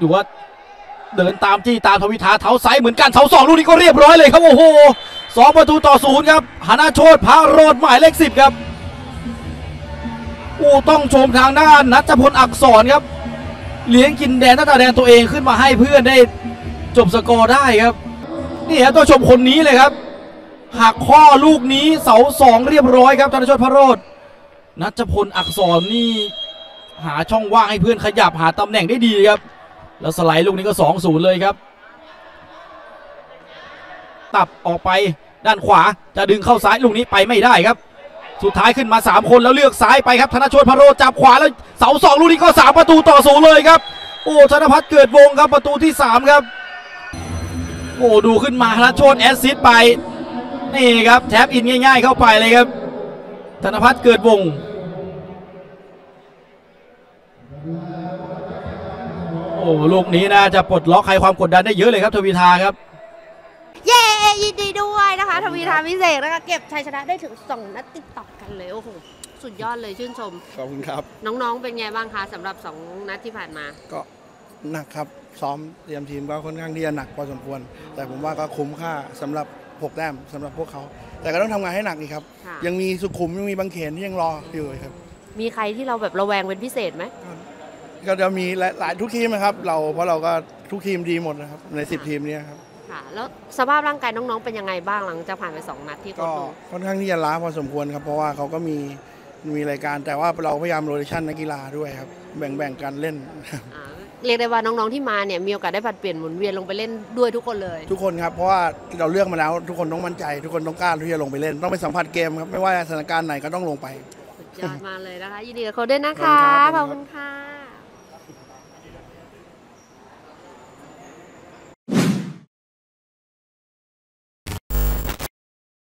ดูว่าเดินตามจี้ตามทวิทาเท้าซ้ายเหมือนกันเท้าสองลูกนี้ก็เรียบร้อยเลยครับโอ้โหสองประตูต่อศูนย์ครับหานาโชตพาโรดหมายเลขสิบครับโอ้ต้องชมทางด้านนัทพลอักษรครับ เลี้ยงกินแดนหน้าตาแดนตัวเองขึ้นมาให้เพื่อนได้จบสกอร์ได้ครับ นี่ครับต้องชมคนนี้เลยครับหักข้อลูกนี้เสาสองเรียบร้อยครับธนชดพระโรธนัทพลอักษรนี่ หาช่องว่างให้เพื่อนขยับหาตำแหน่งได้ดีครับ แล้วสไลด์ลูกนี้ก็2อศูนย์เลยครับ ตับออกไปด้านขวาจะดึงเข้าซ้ายลูกนี้ไปไม่ได้ครับ สุดท้ายขึ้นมา 3 คนแล้วเลือกซ้ายไปครับ ธนชดพโรจับขวาแล้วเสาสองลูกนี้ก็ 3 ประตูต่อศูนย์เลยครับ โอ้ธนพัฒน์เกิดวงครับประตูที่ 3 ครับ โอ้ดูขึ้นมาธนชดแอสซิสไปนี่ครับแท็บอินง่าย ๆ เข้าไปเลยครับ ธนพัฒน์เกิดวง อ้ลูกนี้น่าจะปลดล็อกใครความกดดันได้เยอะเลยครับทวีทาครับ เย้ยินดีด้วยนะคะทวีทาพิเศษนะคะเก็บชัยชนะได้ถึง2นัดติดต่อกันเลยโอ้โหสุดยอดเลยชื่นชม ขอบคุณครับ น้องๆ เป็นไงบ้างคะสำหรับ2นัดที่ผ่านมา ก็หนักครับซ้อมเตรียมทีมก็ค่อนข้างที่จะหนักพอสมควร แต่ผมว่าก็คุ้มค่าสำหรับ6แต้มสำหรับพวกเขา แต่ก็ต้องทำงานให้หนักอีกครับค่ะยังมีสุขุมยังมีบางเขนที่ยังรออยู่ครับ มีใครที่เราแบบระแวงเป็นพิเศษไหม ก็จะมีหลายหลายทุกทีมนะครับ เราเพราะเราก็ทุกทีมดีหมดนะครับใน 10 ทีมเนี้ครับค่ะแล้วสภาพร่างกายน้องๆเป็นยังไงบ้างหลังจากผ่านไป 2 นัดที่โค้ก็ชดูค่อนข้างที่จะล้าพอสมควรครับเพราะว่าเขาก็มีมีรายการแต่ว่าเราพยายามโรเทชันนักกีฬาด้วยครับแบ่งแบ่งกันเล่นอ่าเรียกได้ว่าน้องๆที่มาเนี่ยมีโอกาสได้ผลัดเปลี่ยนหมุนเวียนลงไปเล่นด้วยทุกคนเลย ทุกคนครับเพราะว่าเราเลือกมาแล้วทุกคนต้องมั่นใจ ทุกคนต้องกล้าที่จะลงไปเล่น ต้องไปสัมผัสเกมครับไม่ว่าสถานการณ์ไหนก็ต้องลงไปสุดยอดมากเลยนะคะยินดีกับเขาด้วยนะคะขขออบบคุคุณณครัค่ะ